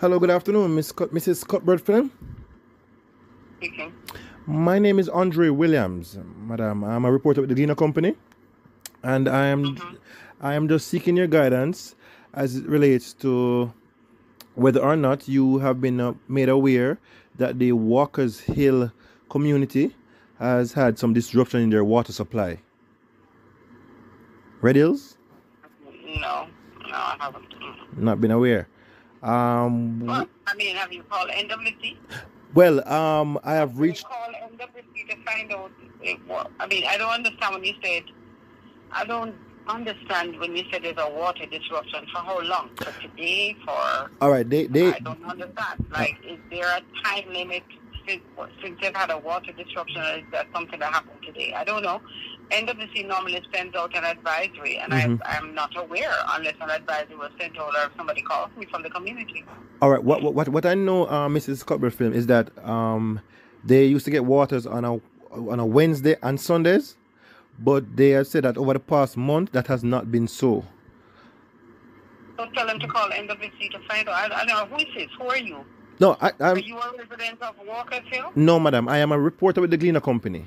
Hello, good afternoon, Miss Cut- Mrs. Cuthbert-Flynn. Speaking. My name is Andre Williams, Madam. I'm a reporter with the Gleaner Company, and I am I am just seeking your guidance as it relates to whether or not you have been uh, made aware that the Walkers Hill community has had some disruption in their water supply. Red Hills, No, no, I haven't. Mm. not been aware. Um, Well, I mean, have you called NWC? well, um, I have reached. call NWC to find out. If, I mean, I don't understand when you said. I don't understand when you said there's a water disruption. For how long? For today? For All right, they they I don't understand. Like, is there a time limit since, since they've had a water disruption? Or is that something that happened today? I don't know. NWC normally sends out an advisory, and Mhm. I, I'm not aware unless an advisory was sent out or somebody calls me from the community. All right. What what what I know, uh, Mrs. Cuthbert-Flynn is that um, they used to get waters on a on a Wednesday and Sundays, but they have said that over the past month that has not been so. So tell them to call NWC to find out. I, I don't know who is this. Who are you? No, I, Are I'm you a resident of Walker's Hill? no, madam. I am a reporter with the Gleaner Company.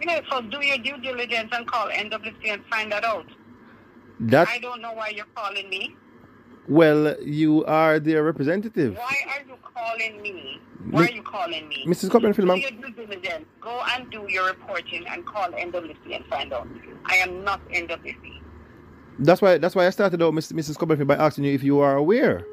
You know, so do your due diligence and call NWC and find that out. That I don't know why you're calling me. well, you are their representative, Why are you calling me? Why are you calling me? Mrs. Cuthbert-Flynn. Do your due diligence. Go and do your reporting and call NWC and find out. I am not NWC. That's why that's why I started out, Mrs. Mrs. Cuthbert by asking you if you are aware.